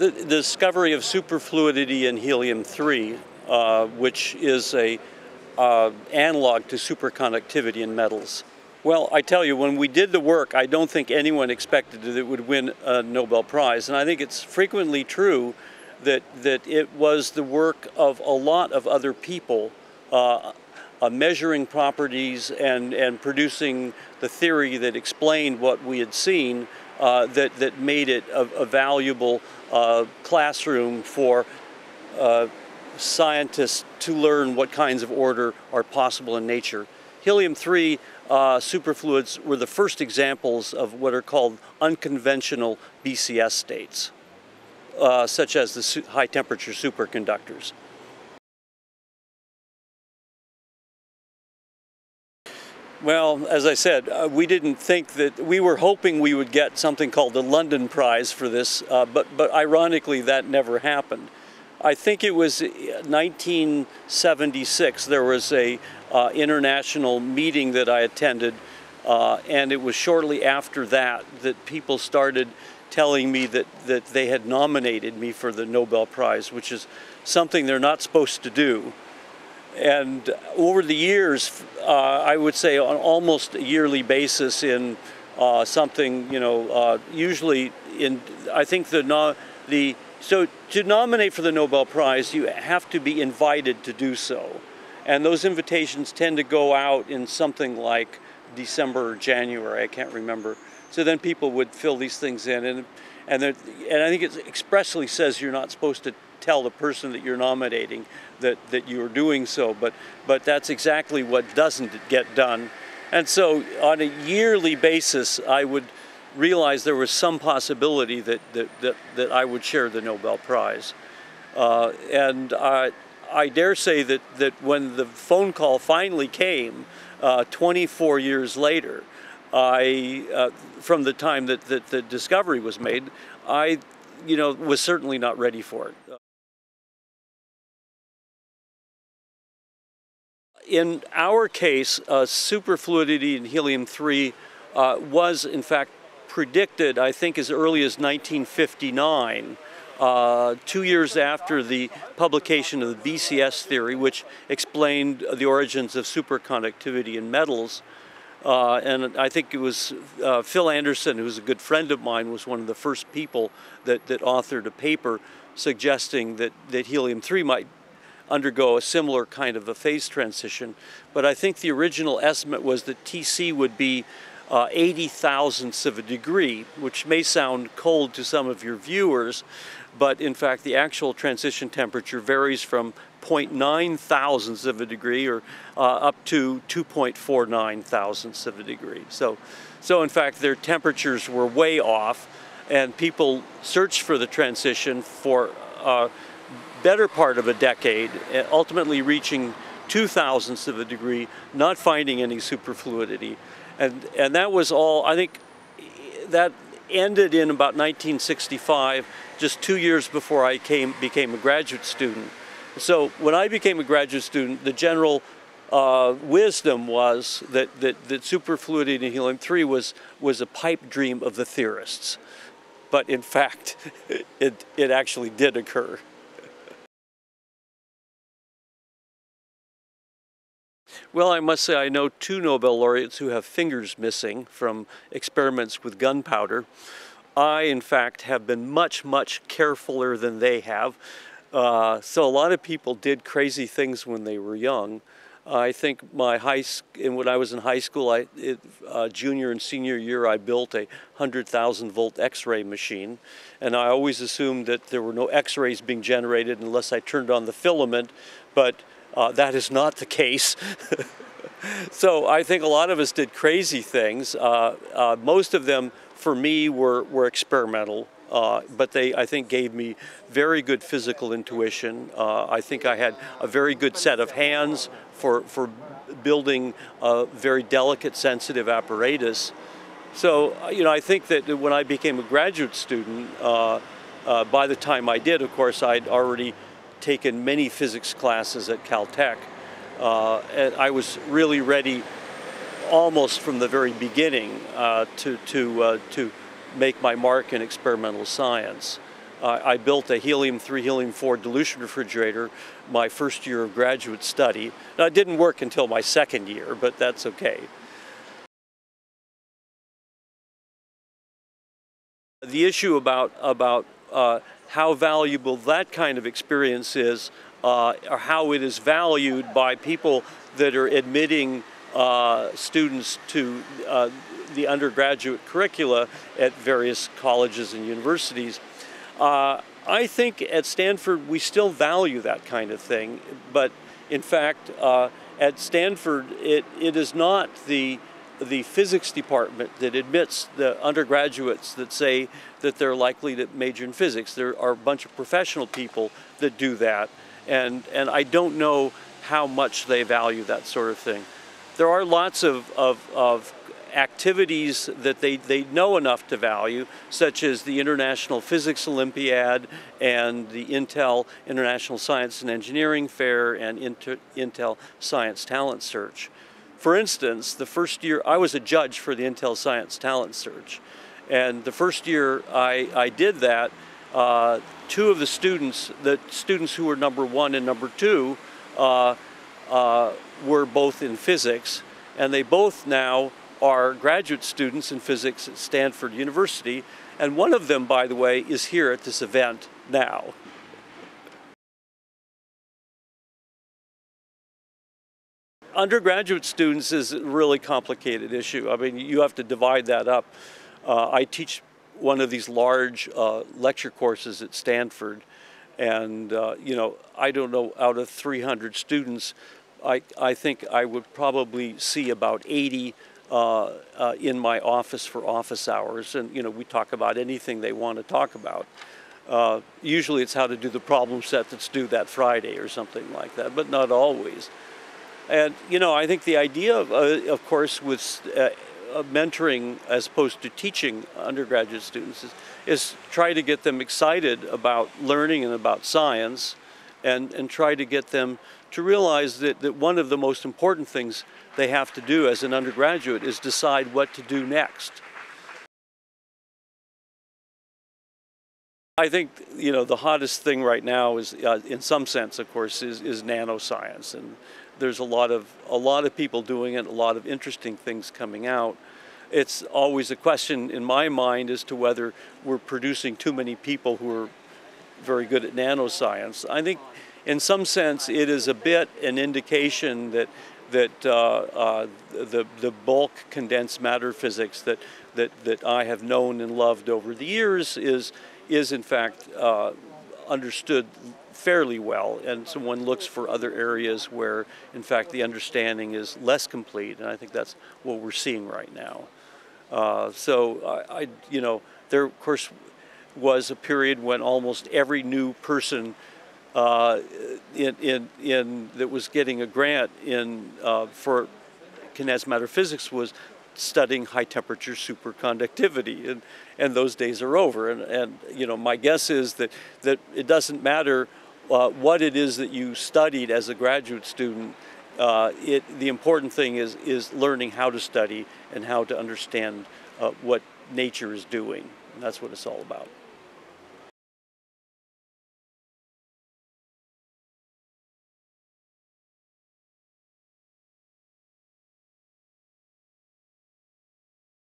discovery of superfluidity in helium-3, uh, which is a uh, analog to superconductivity in metals. Well, I tell you, when we did the work, I don't think anyone expected that it would win a Nobel Prize. And I think it's frequently true that, that it was the work of a lot of other people uh, uh, measuring properties and, and producing the theory that explained what we had seen uh, that, that made it a, a valuable uh, classroom for uh, scientists to learn what kinds of order are possible in nature. Helium-3 uh, superfluids were the first examples of what are called unconventional BCS states, uh, such as the high temperature superconductors. Well, as I said, uh, we didn't think that we were hoping we would get something called the London Prize for this, uh, but but ironically, that never happened. I think it was 1976. There was a uh, international meeting that I attended, uh, and it was shortly after that that people started telling me that that they had nominated me for the Nobel Prize, which is something they're not supposed to do. And over the years, uh, I would say on almost a yearly basis in uh, something, you know, uh, usually in, I think the, no, the, so to nominate for the Nobel Prize, you have to be invited to do so. And those invitations tend to go out in something like December or January, I can't remember. So then people would fill these things in and, and, and I think it expressly says you're not supposed to tell the person that you're nominating that, that you're doing so, but, but that's exactly what doesn't get done. And so on a yearly basis, I would realize there was some possibility that, that, that, that I would share the Nobel Prize. Uh, and I, I dare say that, that when the phone call finally came, uh, 24 years later, I, uh, from the time that, that the discovery was made, I, you know, was certainly not ready for it. In our case, uh, superfluidity in helium-3 uh, was in fact predicted, I think, as early as 1959, uh, two years after the publication of the BCS theory, which explained the origins of superconductivity in metals. Uh, and I think it was uh, Phil Anderson, who's a good friend of mine, was one of the first people that, that authored a paper suggesting that, that helium-3 might undergo a similar kind of a phase transition. But I think the original estimate was that TC would be uh, 80 thousandths of a degree, which may sound cold to some of your viewers, but in fact the actual transition temperature varies from 0.9 thousandths of a degree or uh, up to 2.49 thousandths of a degree. So, so in fact their temperatures were way off and people searched for the transition for uh, better part of a decade, uh, ultimately reaching two thousandths of a degree, not finding any superfluidity. And, and that was all, I think that ended in about 1965, just two years before I came, became a graduate student. So when I became a graduate student, the general uh, wisdom was that, that, that superfluidity in helium-3 was, was a pipe dream of the theorists. But in fact, it, it actually did occur. Well, I must say I know two Nobel laureates who have fingers missing from experiments with gunpowder. I, in fact, have been much, much carefuler than they have. Uh, so a lot of people did crazy things when they were young. I think my high and when I was in high school, I it, uh, junior and senior year, I built a hundred thousand volt X-ray machine, and I always assumed that there were no X-rays being generated unless I turned on the filament. But uh, that is not the case. so I think a lot of us did crazy things. Uh, uh, most of them, for me, were, were experimental. Uh, but they, I think, gave me very good physical intuition. Uh, I think I had a very good set of hands for, for building a very delicate, sensitive apparatus. So, uh, you know, I think that when I became a graduate student, by the time I did, of course, I'd already taken many physics classes at Caltech. Uh, and I was really ready almost from the very beginning uh, to, to, uh, to make my mark in experimental science. Uh, I built a helium-3, helium-4 dilution refrigerator my first year of graduate study. Now, it didn't work until my second year, but that's okay. The issue about, about uh, how valuable that kind of experience is, uh, or how it is valued by people that are admitting uh, students to uh, the undergraduate curricula at various colleges and universities. Uh, I think at Stanford we still value that kind of thing, but in fact, uh, at Stanford it, it is not the the physics department that admits the undergraduates that say that they're likely to major in physics. There are a bunch of professional people that do that, and, and I don't know how much they value that sort of thing. There are lots of, of, of activities that they, they know enough to value, such as the International Physics Olympiad and the Intel International Science and Engineering Fair and Inter, Intel Science Talent Search. For instance, the first year I was a judge for the Intel Science Talent Search, and the first year I, I did that, uh, two of the students, the students who were number one and number two, uh, uh, were both in physics, and they both now are graduate students in physics at Stanford University, and one of them, by the way, is here at this event now. Undergraduate students is a really complicated issue. I mean, you have to divide that up. Uh, I teach one of these large uh, lecture courses at Stanford, and uh, you know, I don't know, out of 300 students, I, I think I would probably see about 80 uh, uh, in my office for office hours, and you know, we talk about anything they want to talk about. Uh, usually it's how to do the problem set that's due that Friday or something like that, but not always. And you know, I think the idea, of, uh, of course, with uh, mentoring as opposed to teaching undergraduate students is, is try to get them excited about learning and about science, and and try to get them to realize that, that one of the most important things they have to do as an undergraduate is decide what to do next. I think you know the hottest thing right now is, uh, in some sense, of course, is, is nanoscience, and there's a lot of a lot of people doing it, a lot of interesting things coming out. It's always a question in my mind as to whether we're producing too many people who are very good at nanoscience. I think, in some sense, it is a bit an indication that that uh, uh, the the bulk condensed matter physics that that that I have known and loved over the years is is in fact uh, understood fairly well, and so one looks for other areas where, in fact, the understanding is less complete, and I think that's what we're seeing right now. Uh, so I, I, you know, there of course was a period when almost every new person uh, in, in, in that was getting a grant in uh, for condensed matter physics was studying high temperature superconductivity and and those days are over and and you know my guess is that that it doesn't matter uh, what it is that you studied as a graduate student uh, it the important thing is is learning how to study and how to understand uh, what nature is doing. And that's what it's all about